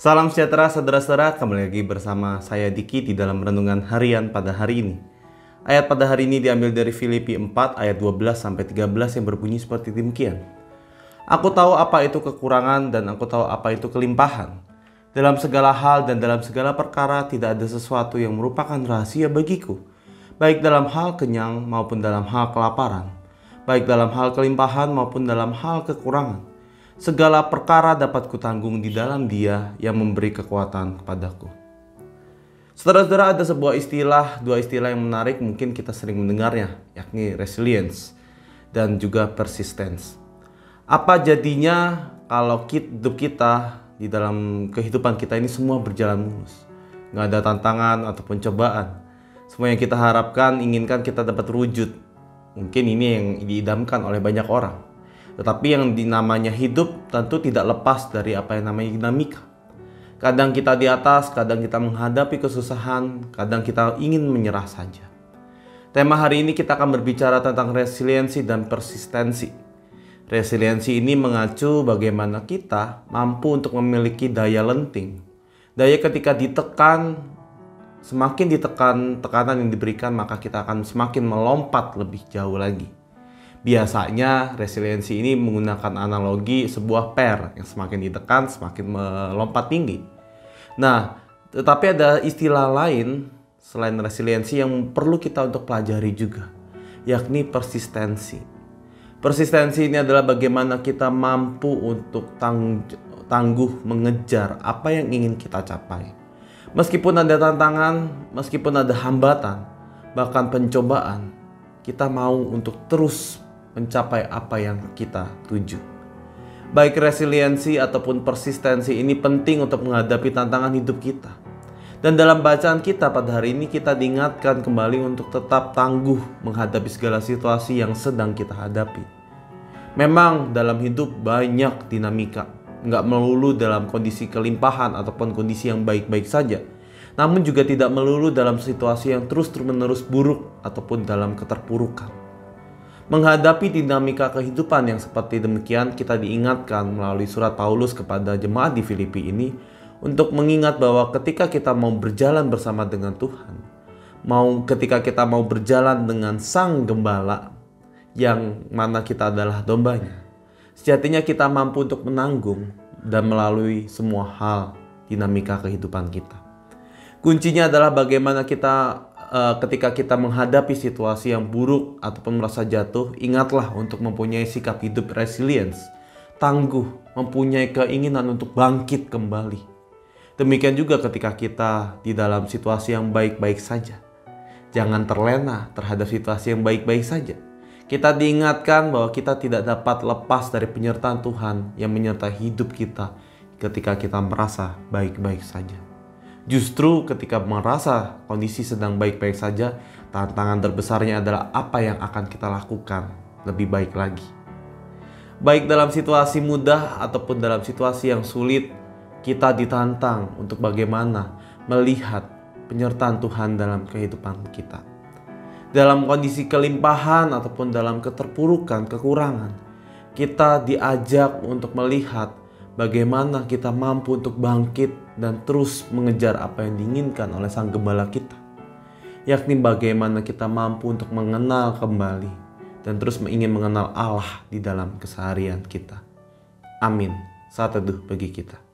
Salam sejahtera saudara-saudara, kembali lagi bersama saya Diki di dalam renungan harian pada hari ini. Ayat pada hari ini diambil dari Filipi 4 ayat 12 sampai 13 yang berbunyi seperti demikian. Aku tahu apa itu kekurangan dan aku tahu apa itu kelimpahan. Dalam segala hal dan dalam segala perkara tidak ada sesuatu yang merupakan rahasia bagiku, baik dalam hal kenyang maupun dalam hal kelaparan, baik dalam hal kelimpahan maupun dalam hal kekurangan Segala perkara dapat kutanggung di dalam dia yang memberi kekuatan kepadaku. Saudara-saudara ada sebuah istilah, dua istilah yang menarik mungkin kita sering mendengarnya, yakni resilience dan juga persistence. Apa jadinya kalau hidup kita di dalam kehidupan kita ini semua berjalan mulus? Nggak ada tantangan ataupun cobaan. Semua yang kita harapkan, inginkan kita dapat wujud. Mungkin ini yang diidamkan oleh banyak orang. Tetapi yang dinamanya hidup tentu tidak lepas dari apa yang namanya dinamika. Kadang kita di atas, kadang kita menghadapi kesusahan, kadang kita ingin menyerah saja. Tema hari ini kita akan berbicara tentang resiliensi dan persistensi. Resiliensi ini mengacu bagaimana kita mampu untuk memiliki daya lenting. Daya ketika ditekan, semakin ditekan tekanan yang diberikan maka kita akan semakin melompat lebih jauh lagi. Biasanya resiliensi ini menggunakan analogi sebuah per yang semakin ditekan semakin melompat tinggi. Nah, tetapi ada istilah lain selain resiliensi yang perlu kita untuk pelajari juga, yakni persistensi. Persistensi ini adalah bagaimana kita mampu untuk tang tangguh mengejar apa yang ingin kita capai. Meskipun ada tantangan, meskipun ada hambatan, bahkan pencobaan, kita mau untuk terus mencapai apa yang kita tuju. Baik resiliensi ataupun persistensi ini penting untuk menghadapi tantangan hidup kita. Dan dalam bacaan kita pada hari ini kita diingatkan kembali untuk tetap tangguh menghadapi segala situasi yang sedang kita hadapi. Memang dalam hidup banyak dinamika, nggak melulu dalam kondisi kelimpahan ataupun kondisi yang baik-baik saja. Namun juga tidak melulu dalam situasi yang terus-menerus buruk ataupun dalam keterpurukan. Menghadapi dinamika kehidupan yang seperti demikian, kita diingatkan melalui surat Paulus kepada jemaat di Filipi ini untuk mengingat bahwa ketika kita mau berjalan bersama dengan Tuhan, mau ketika kita mau berjalan dengan Sang Gembala yang mana kita adalah dombanya, sejatinya kita mampu untuk menanggung dan melalui semua hal dinamika kehidupan kita. Kuncinya adalah bagaimana kita uh, ketika kita menghadapi situasi yang buruk ataupun merasa jatuh, ingatlah untuk mempunyai sikap hidup resilience, tangguh, mempunyai keinginan untuk bangkit kembali. Demikian juga ketika kita di dalam situasi yang baik-baik saja. Jangan terlena terhadap situasi yang baik-baik saja. Kita diingatkan bahwa kita tidak dapat lepas dari penyertaan Tuhan yang menyertai hidup kita ketika kita merasa baik-baik saja. Justru ketika merasa kondisi sedang baik-baik saja, tantangan terbesarnya adalah apa yang akan kita lakukan lebih baik lagi. Baik dalam situasi mudah ataupun dalam situasi yang sulit, kita ditantang untuk bagaimana melihat penyertaan Tuhan dalam kehidupan kita. Dalam kondisi kelimpahan ataupun dalam keterpurukan, kekurangan, kita diajak untuk melihat bagaimana kita mampu untuk bangkit dan terus mengejar apa yang diinginkan oleh Sang Gembala kita, yakni bagaimana kita mampu untuk mengenal kembali dan terus ingin mengenal Allah di dalam keseharian kita. Amin. Saat teduh bagi kita.